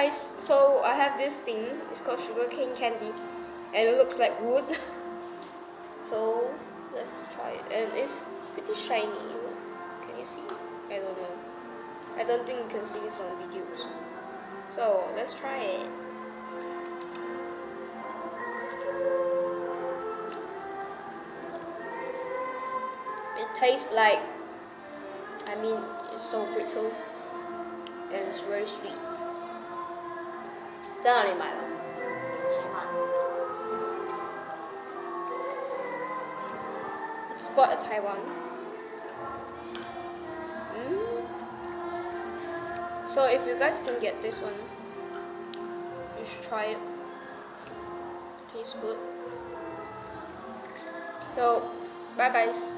guys, so I have this thing, it's called sugarcane candy, and it looks like wood. so let's try it, and it's pretty shiny. Can you see? I don't know. I don't think you can see this on videos. So let's try it. It tastes like, I mean, it's so brittle and it's very sweet. 在哪里买的？台湾 It's bought at Taiwan. Mm. So if you guys can get this one, you should try it. Tastes good. So, bye guys.